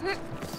Hmph!